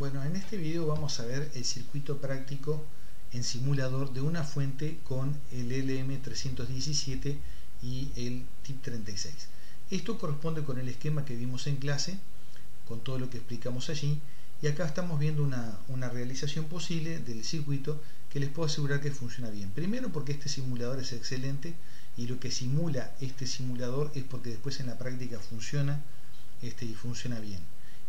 Bueno, en este video vamos a ver el circuito práctico en simulador de una fuente con el LM317 y el TIP36. Esto corresponde con el esquema que vimos en clase, con todo lo que explicamos allí, y acá estamos viendo una, realización posible del circuito que les puedo asegurar que funciona bien. Primero porque este simulador es excelente y lo que simula este simulador es porque después en la práctica funciona este, y funciona bien.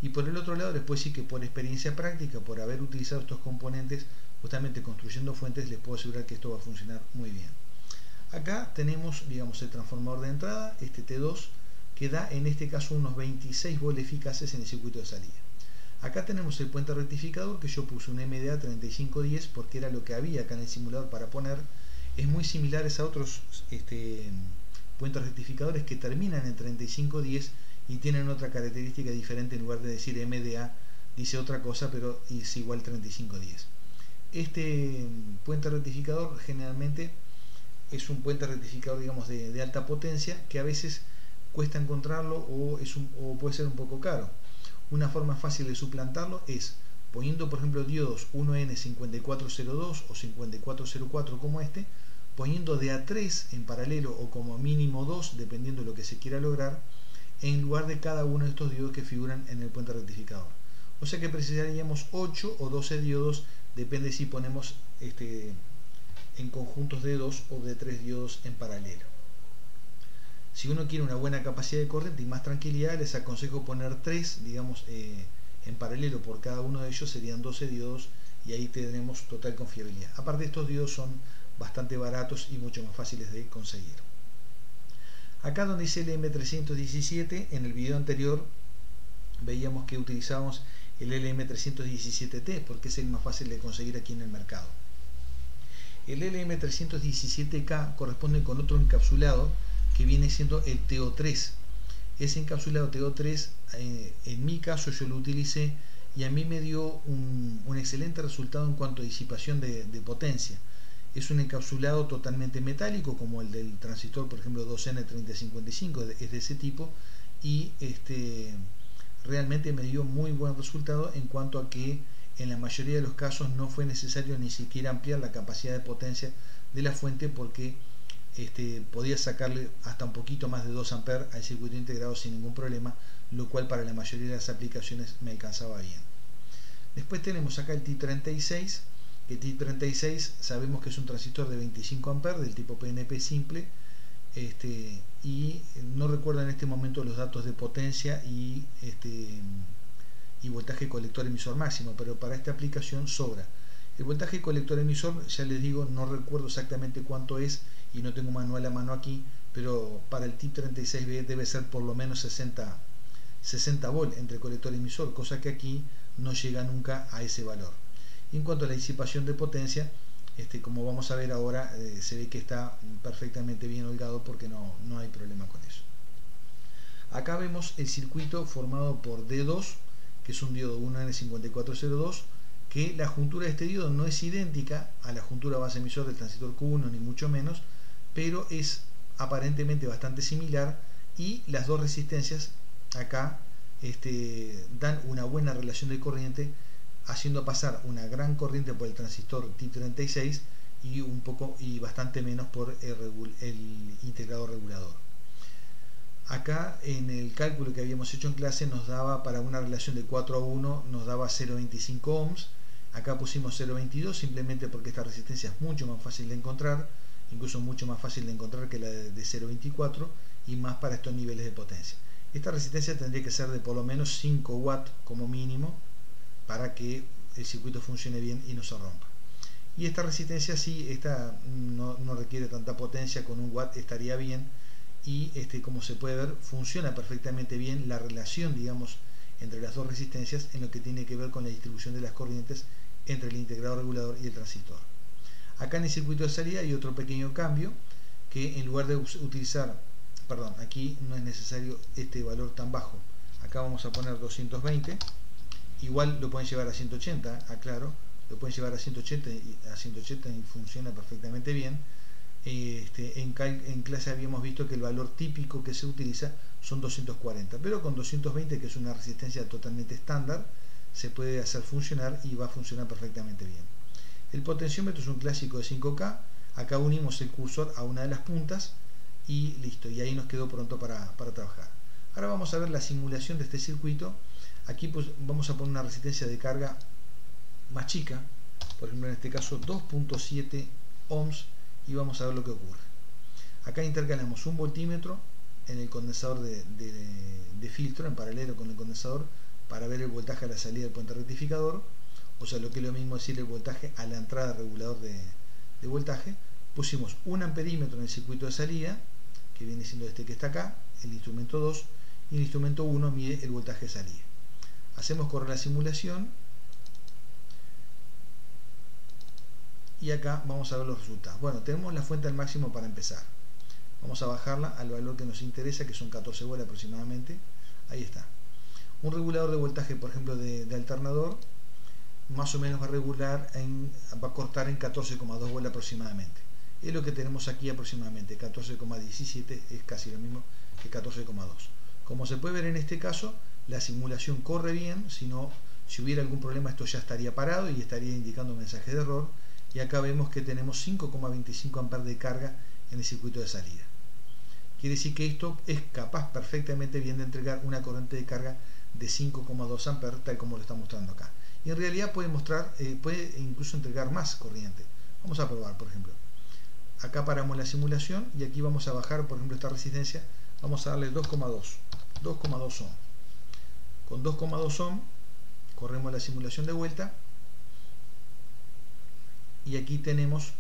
Y por el otro lado, después sí que por experiencia práctica, por haber utilizado estos componentes, justamente construyendo fuentes, les puedo asegurar que esto va a funcionar muy bien. Acá tenemos, digamos, el transformador de entrada, este T2, que da en este caso unos 26 volt eficaces en el circuito de salida. Acá tenemos el puente rectificador que yo puse un MDA 3510 porque era lo que había acá en el simulador para poner. Es muy similar a otros este, puentes rectificadores que terminan en 3510 y tienen otra característica diferente en lugar de decir MDA dice otra cosa pero es igual 3510 este puente rectificador generalmente es un puente rectificador digamos de, alta potencia que a veces cuesta encontrarlo o, es o puede ser un poco caro. Una forma fácil de suplantarlo es poniendo por ejemplo diodos 1N5402 o 5404 como este poniendo de a 3 en paralelo o como mínimo 2 dependiendo de lo que se quiera lograr en lugar de cada uno de estos diodos que figuran en el puente rectificador. O sea que precisaríamos 8 o 12 diodos, depende si ponemos este, en conjuntos de 2 o de 3 diodos en paralelo. Si uno quiere una buena capacidad de corriente y más tranquilidad, les aconsejo poner 3, digamos, eh, en paralelo por cada uno de ellos serían 12 diodos y ahí tendremos total confiabilidad. Aparte estos diodos son bastante baratos y mucho más fáciles de conseguir. Acá donde dice el M317, en el video anterior veíamos que utilizábamos el LM317T porque es el más fácil de conseguir aquí en el mercado. El LM317K corresponde con otro encapsulado que viene siendo el TO3. Ese encapsulado TO3, eh, en mi caso yo lo utilicé y a mí me dio un, excelente resultado en cuanto a disipación de potencia es un encapsulado totalmente metálico como el del transistor por ejemplo 2N3055 es de ese tipo y este realmente me dio muy buen resultado en cuanto a que en la mayoría de los casos no fue necesario ni siquiera ampliar la capacidad de potencia de la fuente porque este, podía sacarle hasta un poquito más de 2 A al circuito integrado sin ningún problema, lo cual para la mayoría de las aplicaciones me alcanzaba bien. Después tenemos acá el T36, el TI36 sabemos que es un transistor de 25 A del tipo PNP simple este, y no recuerdo en este momento los datos de potencia y, este, y voltaje colector emisor máximo, pero para esta aplicación sobra. El voltaje colector emisor, ya les digo, no recuerdo exactamente cuánto es y no tengo manual a mano aquí, pero para el TIP 36B debe ser por lo menos 60, 60 volt entre colector y emisor, cosa que aquí no llega nunca a ese valor en cuanto a la disipación de potencia, este, como vamos a ver ahora, eh, se ve que está perfectamente bien holgado porque no, no hay problema con eso. Acá vemos el circuito formado por D2, que es un diodo 1N5402, que la juntura de este diodo no es idéntica a la juntura base emisor del transistor Q1, ni mucho menos, pero es aparentemente bastante similar y las dos resistencias acá este, dan una buena relación de corriente haciendo pasar una gran corriente por el transistor T36 y un poco y bastante menos por el, el integrador regulador. Acá en el cálculo que habíamos hecho en clase nos daba para una relación de 4 a 1 nos daba 0.25 ohms. Acá pusimos 0.22 simplemente porque esta resistencia es mucho más fácil de encontrar, incluso mucho más fácil de encontrar que la de 0.24 y más para estos niveles de potencia. Esta resistencia tendría que ser de por lo menos 5 watts como mínimo para que el circuito funcione bien y no se rompa. Y esta resistencia sí, esta no, requiere tanta potencia, con un watt estaría bien y este, como se puede ver funciona perfectamente bien la relación digamos entre las dos resistencias en lo que tiene que ver con la distribución de las corrientes entre el integrador regulador y el transistor. Acá en el circuito de salida hay otro pequeño cambio que en lugar de utilizar, perdón, aquí no es necesario este valor tan bajo. Acá vamos a poner 220 igual lo pueden llevar a 180, aclaro, lo pueden llevar a 180 y, a 180 y funciona perfectamente bien. Este, en, en, clase habíamos visto que el valor típico que se utiliza son 240, pero con 220, que es una resistencia totalmente estándar, se puede hacer funcionar y va a funcionar perfectamente bien. El potenciómetro es un clásico de 5K, acá unimos el cursor a una de las puntas y listo, y ahí nos quedó pronto para, trabajar. Ahora vamos a ver la simulación de este circuito. Aquí pues vamos a poner una resistencia de carga más chica, por ejemplo en este caso 2.7 ohms y vamos a ver lo que ocurre. Acá intercalamos un voltímetro en el condensador de, filtro en paralelo con el condensador para ver el voltaje a la salida del puente rectificador, o sea, lo que es lo mismo decir el voltaje a la entrada regulador de, de voltaje. Pusimos un amperímetro en el circuito de salida, que viene siendo este que está acá, el instrumento 2, y el instrumento 1 mide el voltaje de salida. Hacemos correr la simulación y acá vamos a ver los resultados. Bueno, tenemos la fuente al máximo para empezar. Vamos a bajarla al valor que nos interesa, que son 14 volt aproximadamente. Ahí está. Un regulador de voltaje, por ejemplo, de, alternador, más o menos va a regular, en, va a cortar en 14,2 volt aproximadamente. Es lo que tenemos aquí aproximadamente, 14,17 es casi lo mismo que 14,2. Como se puede ver en este caso, la simulación corre bien, si no, si hubiera algún problema esto ya estaría parado y estaría indicando un mensaje de error. Y acá vemos que tenemos 5,25 amperes de carga en el circuito de salida. Quiere decir que esto es capaz perfectamente bien de entregar una corriente de carga de 5,2 amperes, tal como lo está mostrando acá. Y en realidad puede mostrar, eh, puede incluso entregar más corriente. Vamos a probar, por ejemplo. Acá paramos la simulación y aquí vamos a bajar, por ejemplo, esta resistencia. Vamos a darle 2,2. 2,2 ohm. Con 2,2 ohm corremos la simulación de vuelta. Y aquí tenemos,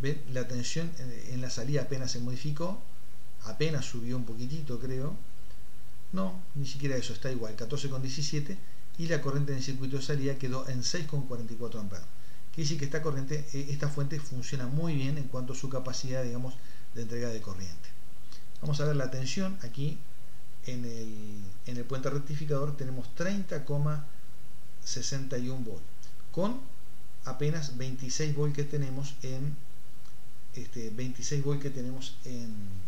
ven, la tensión en la salida apenas se modificó. Apenas subió un poquitito creo. No, ni siquiera eso, está igual 14,17 y la corriente en el circuito de salida quedó en 6,44 amperes. Quiere decir que esta corriente, eh, esta fuente funciona muy bien en cuanto a su capacidad digamos de entrega de corriente vamos a ver la tensión aquí en el, en el puente rectificador tenemos 30,61 volt con apenas 26 volt que tenemos en este 26 volt que tenemos en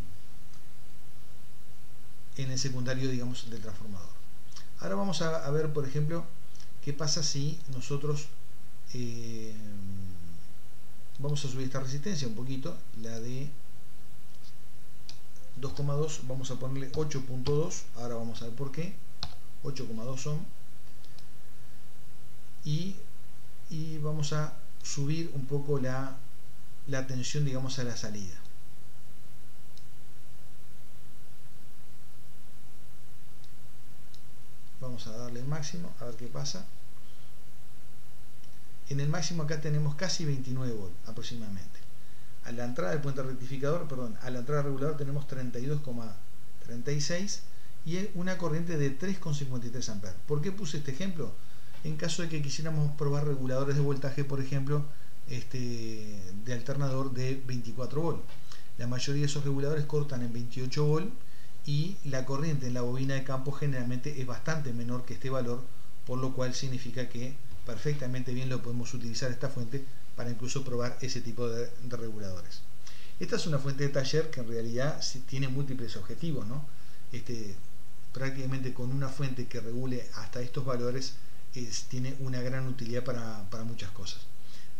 en el secundario, digamos, del transformador. Ahora vamos a, ver, por ejemplo, qué pasa si nosotros eh, vamos a subir esta resistencia un poquito, la de 2,2, vamos a ponerle 8.2, ahora vamos a ver por qué, 8,2 son, y, y vamos a subir un poco la, la tensión, digamos, a la salida. vamos a darle el máximo a ver qué pasa en el máximo acá tenemos casi 29 volt aproximadamente a la entrada del puente rectificador perdón a la entrada regulador tenemos 32,36 y una corriente de 3,53 amperes ¿por qué puse este ejemplo? en caso de que quisiéramos probar reguladores de voltaje por ejemplo este, de alternador de 24 volt la mayoría de esos reguladores cortan en 28 volt y la corriente en la bobina de campo generalmente es bastante menor que este valor, por lo cual significa que perfectamente bien lo podemos utilizar esta fuente para incluso probar ese tipo de, reguladores. Esta es una fuente de taller que en realidad tiene múltiples objetivos, ¿no? Este, prácticamente con una fuente que regule hasta estos valores tiene una gran utilidad para, muchas cosas.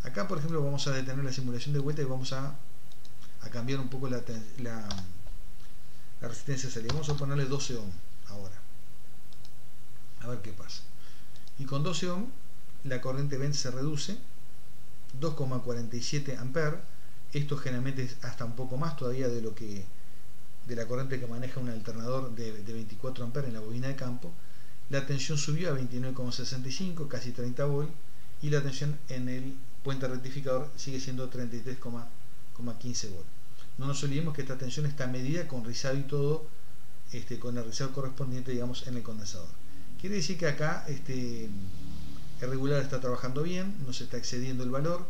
Acá, por ejemplo, vamos a detener la simulación de vuelta y vamos a, cambiar un poco la resistencia salida. Vamos a ponerle 12 ohm ahora. A ver qué pasa. Y con 12 ohm la corriente ven se reduce 2,47 amperes. Esto generalmente es hasta un poco más todavía de lo que de la corriente que maneja un alternador de, 24 amperes en la bobina de campo. La tensión subió a 29,65, casi 30 volt, y la tensión en el puente rectificador sigue siendo 33,15 volt. No nos olvidemos que esta tensión está medida con rizado y todo, este, con el rizado correspondiente, digamos, en el condensador. Quiere decir que acá este, el regulador está trabajando bien, no se está excediendo el valor.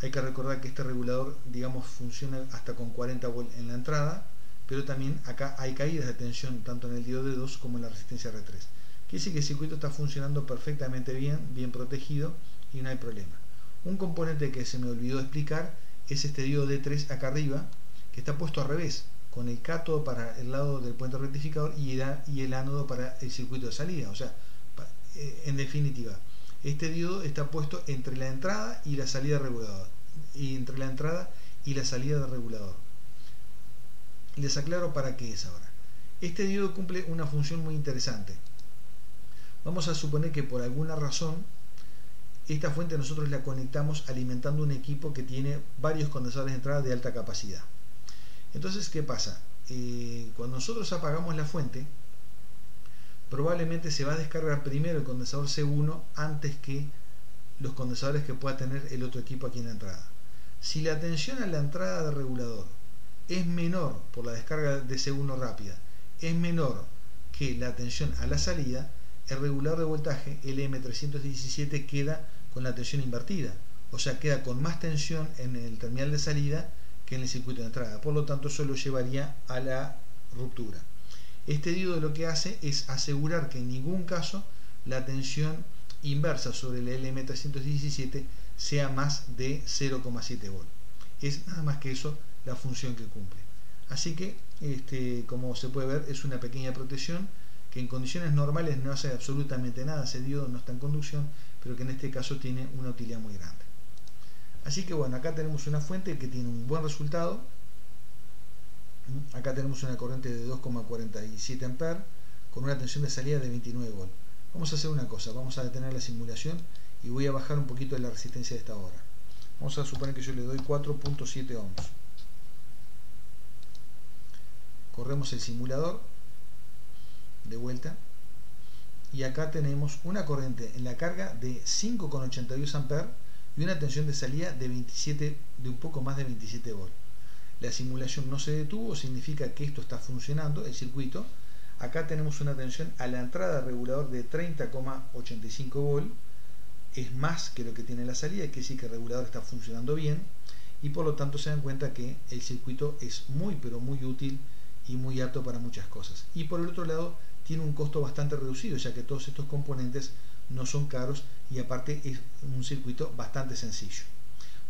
Hay que recordar que este regulador, digamos, funciona hasta con 40 volts en la entrada, pero también acá hay caídas de tensión tanto en el diodo de 2 como en la resistencia R3. Quiere decir que el circuito está funcionando perfectamente bien, bien protegido y no hay problema. Un componente que se me olvidó explicar es este diodo D3 acá arriba, que está puesto al revés, con el cátodo para el lado del puente rectificador y el, y el ánodo para el circuito de salida. O sea, eh, en definitiva, Este diodo está puesto entre la entrada y la salida regulador. Y entre la entrada y la salida del regulador. Les aclaro para qué es ahora. Este diodo cumple una función muy interesante. Vamos a suponer que por alguna razón esta fuente nosotros la conectamos alimentando un equipo que tiene varios condensadores de entrada de alta capacidad. Entonces, ¿qué pasa? Eh, cuando nosotros apagamos la fuente, probablemente se va a descargar primero el condensador C1 antes que los condensadores que pueda tener el otro equipo aquí en la entrada. Si la tensión a la entrada del regulador es menor por la descarga de C1 rápida, es menor que la tensión a la salida, el regulador de voltaje LM317 queda con la tensión invertida, o sea, queda con más tensión en el terminal de salida que en el circuito de entrada. Por lo tanto, eso lo llevaría a la ruptura. Este diodo lo que hace es asegurar que en ningún caso la tensión inversa sobre el LM317 sea más de 0,7 volt. Es nada más que eso la función que cumple. Así que, este, como se puede ver, es una pequeña protección que en condiciones normales no hace absolutamente nada, ese diodo no está en conducción, pero que en este caso tiene una utilidad muy grande. Así que bueno, acá tenemos una fuente que tiene un buen resultado. Acá tenemos una corriente de 2,47 amperes con una tensión de salida de 29 volts. Vamos a hacer una cosa, vamos a detener la simulación y voy a bajar un poquito de la resistencia de esta hora. Vamos a suponer que yo le doy 4.7 ohms. Corremos el simulador de vuelta y acá tenemos una corriente en la carga de 5,82 amperes y una tensión de salida de 27 de un poco más de 27 volts. La simulación no se detuvo, significa que esto está funcionando, el circuito. Acá tenemos una tensión a la entrada regulador de 30,85 volts, es más que lo que tiene la salida, que sí que el regulador está funcionando bien y por lo tanto se dan cuenta que el circuito es muy pero muy útil y muy apto para muchas cosas. Y por el otro lado tiene un costo bastante reducido, ya que todos estos componentes no son caros y aparte es un circuito bastante sencillo.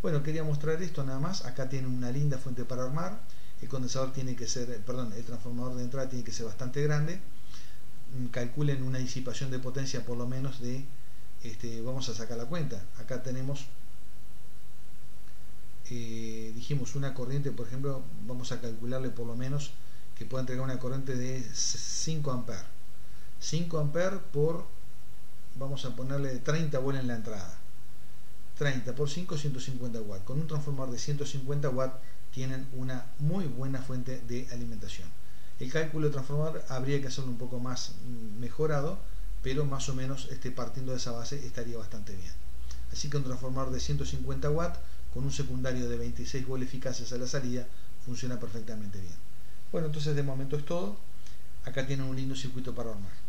Bueno, quería mostrar esto nada más. Acá tiene una linda fuente para armar. El condensador tiene que ser, perdón, el transformador de entrada tiene que ser bastante grande. Mm, calculen una disipación de potencia por lo menos de, este, vamos a sacar la cuenta. Acá tenemos, eh, dijimos una corriente, por ejemplo, vamos a calcularle por lo menos que pueda entregar una corriente de 5 amperes. 5 amperes por vamos a ponerle 30 volts en la entrada. 30 por 5, 150 watts. Con un transformador de 150 watts tienen una muy buena fuente de alimentación. El cálculo de transformador habría que hacerlo un poco más mejorado, pero más o menos este, partiendo de esa base estaría bastante bien. Así que un transformador de 150 watts con un secundario de 26 volts eficaces a la salida funciona perfectamente bien. Bueno, entonces de momento es todo. Acá tienen un lindo circuito para armar.